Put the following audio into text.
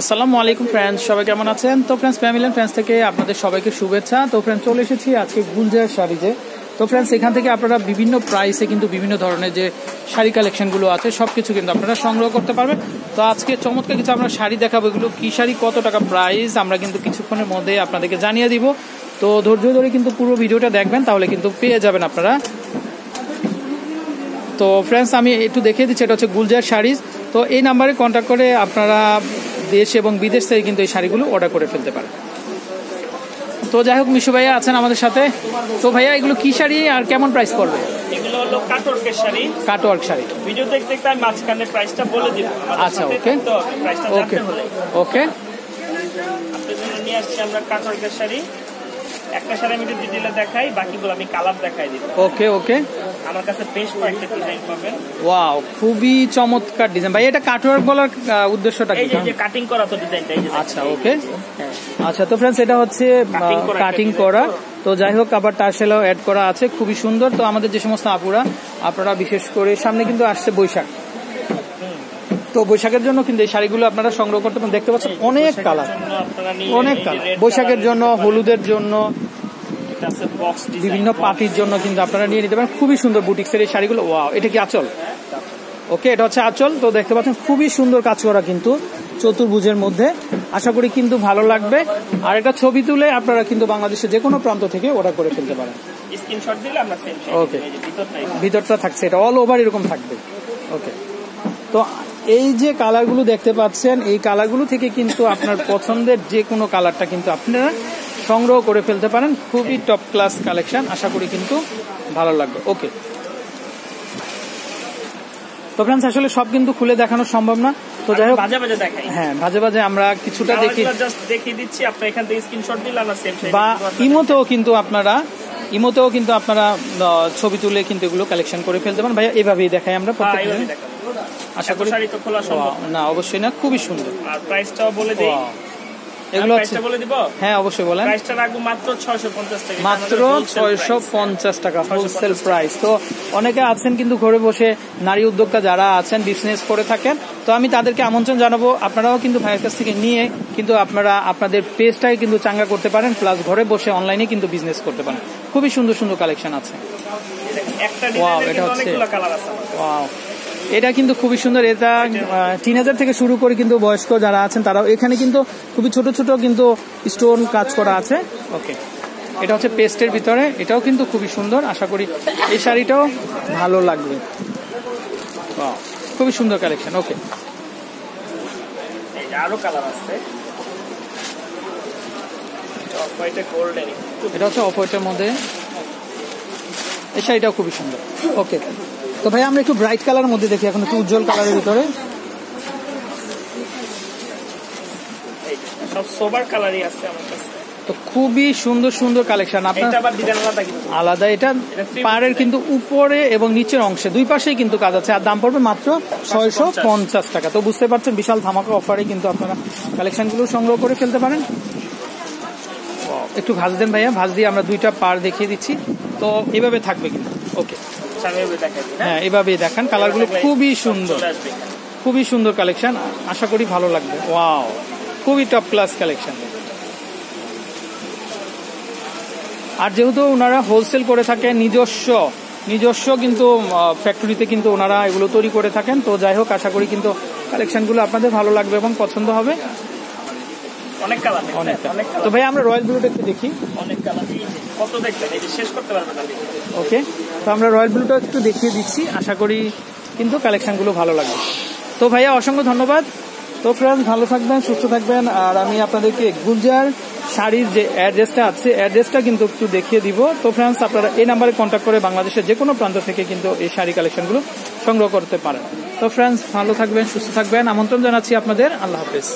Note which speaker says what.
Speaker 1: আসসালামু আলাইকুম ফ্রেন্ডস সবাই কেমন আছেন? তো ফ্রেন্ডস ফ্যামিলি ফ্রেন্ডস থেকে আপনাদের সবাইকে শুভেচ্ছা। তো ফ্রেন্ডস চলে এসেছি আজকে গুলজার শাড়িতে। তো ফ্রেন্ডস এখান থেকে আপনারা বিভিন্ন প্রাইসে কিন্তু বিভিন্ন ধরনের যে শাড়ি কালেকশনগুলো আছে সব কিছু কিন্তু আপনারা সংগ্রহ করতে পারবেন। তো, আজকে চমৎকার কিছু আমরা শাড়ি দেখাবো। এগুলো কী শাড়ি, কত টাকা প্রাইস আমরা কিন্তু কিছুক্ষণের মধ্যে আপনাদেরকে জানিয়ে দিব। তো, ধৈর্য ধরে কিন্তু পুরো ভিডিওটা দেখবেন, তাহলে কিন্তু পেয়ে যাবেন আপনারা। তো ফ্রেন্ডস আমি একটু দেখিয়ে দিচ্ছি, এটা হচ্ছে গুলজার শাড়িজ তো, এই নাম্বারে কন্ট্যাক্ট করে আপনারা দেশ এবং বিদেশ থেকে কিন্তু এই শাড়িগুলো অর্ডার করে ফেলতে পারেন তো যাই হোক মিশু ভাইয়া আছেন আমাদের সাথে। তো ভাইয়া এগুলো কি শাড়ি আর কেমন প্রাইস করবে
Speaker 2: এগুলো হলো কাটওয়ার্কের শাড়ি।
Speaker 1: কাটওয়ার্ক শাড়ি।
Speaker 2: ভিডিও দেখতে দেখতে আমি মাঝখানে প্রাইসটা বলে দিব
Speaker 1: আচ্ছা, ওকে।
Speaker 2: ওকে
Speaker 1: ওকে।
Speaker 2: আপনাদের নিয়ে আসছি আমরা কাটওয়ার্কের শাড়ি। একটা শাড়ি আমি ডিটেলে দেখাই বাকিগুলো আমি কালার দেখাই দিব
Speaker 1: ওকে ওকে।
Speaker 2: আমার কাছে বেশ কয়েকটা ডিজাইন পাবেন।
Speaker 1: ওয়াও খুবই চমৎকার ডিজাইন ভাই এটা কাটওয়ার্ক বলার উদ্দেশ্যটা কি?
Speaker 2: এই যে- কাটিং করা তো ডিজাইনটা এই যে
Speaker 1: আচ্ছা ওকে। আচ্ছা তো ফ্রেন্ডস এটা হচ্ছে কাটিং করা তো যাই হোক আবার টার্সেলাও অ্যাড করা আছে খুবই সুন্দর। তো আমাদের যে সমস্ত আপুরা আপনারা বিশেষ করে সামনে কিন্তু আসছে বৈশাখ। তো বৈশাখের জন্য কিন্তু এই শাড়িগুলো আপনারা সংগ্রহ করতে পারেন। দেখতে পাচ্ছেন অনেক কালার অনেক কালার বৈশাখের জন্য হলুদের জন্য
Speaker 2: এটা আছে box
Speaker 1: বিভিন্ন পার্টির জন্য কিন্তু আপনারা নিয়ে নিতে পারেন। খুবই সুন্দর বুটিক্সের এই শাড়িগুলো। ওয়াও এটা কি আচল? ওকে এটা হচ্ছে আচল। তো দেখতে পাচ্ছেন খুবই সুন্দর কাজ করা কিন্তু চতুর্ভুজের মধ্যে। আশা করি কিন্তু ভালো লাগবে। আর একটা ছবি তুলে আপনারা কিন্তু বাংলাদেশের যে কোনো প্রান্ত থেকে অর্ডার করে ফেলতে পারেন।
Speaker 2: স্ক্রিনশট দিলে আমরা ভিতরটাই।
Speaker 1: ভিতরটা থাকছে এটা অল ওভার এরকম থাকবে। ওকে তো এই যে কালারগুলো দেখতে পাচ্ছেন এই কালারগুলো থেকে কিন্তু আপনার পছন্দের যে কোনো কালারটা কিন্তু আপনারা সংগ্রহ করে ফেলতে পারেন। খুবই টপ ক্লাস কালেকশন আশা করি কিন্তু ভালো লাগবে। ওকে তো ফ্রেন্ডস আসলে সব কিন্তু খুলে দেখানো সম্ভব না। তো যাই হোক
Speaker 2: বাজে বাজে দেখাই।
Speaker 1: হ্যাঁ মাঝে মাঝে আমরা কিছুটা দেখি।
Speaker 2: জাস্ট দেখিয়ে দিচ্ছি আপনি এখান থেকে স্ক্রিনশট দিলে আমরা সেম
Speaker 1: বা ইমোতেও কিন্তু আপনারা ইমোতেও কিন্তু আপনারা ছবি তুলে কিন্তু এগুলো কালেকশন করে ফেলতে পারেন। ভাইয়া এভাবেই দেখাই আমরা প্রত্যেক আশা করি না অবশ্যই না খুবই সুন্দর।
Speaker 2: আর প্রাইসটাও বলে দেই.
Speaker 1: এগুলো হচ্ছে
Speaker 2: বলে দিব?
Speaker 1: হ্যাঁ অবশ্যই বলেন।
Speaker 2: প্রাইসটা রাখব মাত্র 650 টাকা।
Speaker 1: মাত্র ছয়শো পঞ্চাশ টাকা হোলসেল প্রাইস তো অনেকে আছেন কিন্তু ঘরে বসে নারী উদ্যোক্তা যারা আছেন বিজনেস করে থাকেন। তো আমি তাদেরকে আমন্ত্রণ জানাব। আপনারাও কিন্তু ভাইয়ের কাছ থেকে নিয়ে কিন্তু আপনারা আপনাদের পেজটাকে কিন্তু চাঙ্গা করতে পারেন প্লাস ঘরে বসে অনলাইনে কিন্তু বিজনেস করতে পারেন। খুবই সুন্দর সুন্দর কালেকশন আছে।
Speaker 2: ডিজাইনের
Speaker 1: এটা হচ্ছে-। Wow. এটা কিন্তু খুবই সুন্দর। এটা টিনেজার থেকে শুরু করে কিন্তু বয়স্ক যারা আছেন তারাও এখানে কিন্তু খুবই ছোট ছোট কিন্তু স্টোন কাজ করা আছে। ওকে এটা হচ্ছে পেস্টের ভিতরে। এটাও কিন্তু খুবই সুন্দর। আশা করি এই শাড়িটাও ভালো লাগবে. খুবই সুন্দর কালেকশন ওকে
Speaker 2: আরও কালার আছে। হোয়াইটে
Speaker 1: এটা হচ্ছে মধ্যে। এই শাড়িটাও খুবই সুন্দর। ওকে তো ভাই আমরা একটু ব্রাইট কালারের মধ্যে দেখি এখন একটু উজ্জ্বল কালারের ভিতরে।
Speaker 2: সব সোবার কালারই আছে আমার কাছে।
Speaker 1: তো খুবই সুন্দর সুন্দর কালেকশন আপনার
Speaker 2: আলাদা
Speaker 1: এটা পাড়ের কিন্তু উপরে এবং নিচের অংশে। দুই পাশেই কিন্তু কাজ আছে। আর দাম পড়বে মাত্র ছয়শো পঞ্চাশ টাকা। তো বুঝতে পারছেন বিশাল ধামাকা অফারে কিন্তু আপনারা কালেকশনগুলো সংগ্রহ করে ফেলতে পারেন। একটু ভাজ দেন ভাইয়া। ভাজ দিয়ে আমরা দুইটা পার দেখিয়ে দিচ্ছি। তো এভাবে থাকবে কিন্তু। ওকে হ্যাঁ এভাবেই দেখান। কালারগুলো খুবই সুন্দর। খুবই সুন্দর কালেকশন। আশা করি ভালো লাগবে। ওয়াও খুবই টপ ক্লাস কালেকশন। আর যেহেতু ওনারা হোলসেল করে থাকেন, নিজস্ব নিজস্ব কিন্তু ফ্যাক্টরিতে কিন্তু ওনারা এগুলো তৈরি করে থাকেন। তো যাই হোক, আশা করি কিন্তু কালেকশনগুলো আপনাদের ভালো লাগবে এবং পছন্দ হবে।
Speaker 2: অনেক কালার
Speaker 1: অনেক তো ভাই আমরা রয়্যাল ব্লুটা একটু দেখি।
Speaker 2: অনেক কালার। কত দেখবেন এই যে শেষ করতে পারবেন না
Speaker 1: ওকে। তো আমরা রয়্যাল ব্লুটা একটু দেখিয়ে দিচ্ছি। আশা করি কিন্তু কালেকশনগুলো ভালো লাগবে। তো ভাইয়া অসংখ্য ধন্যবাদ। তো ফ্রেন্ডস ভালো থাকবেন সুস্থ থাকবেন। আর আমি আপনাদেরকে গুলজার শাড়ির যে অ্যাড্রেসটা আছে অ্যাড্রেসটা কিন্তু একটু দেখিয়ে দিব। তো ফ্রেন্ডস আপনারা এই নাম্বারে কন্ট্যাক্ট করে বাংলাদেশের যে কোনো প্রান্ত থেকে কিন্তু এই শাড়ি কালেকশনগুলো সংগ্রহ করতে পারেন। তো ফ্রেন্ডস ভালো থাকবেন সুস্থ থাকবেন। আমন্ত্রণ জানাচ্ছি আপনাদের। আল্লাহ হাফেজ।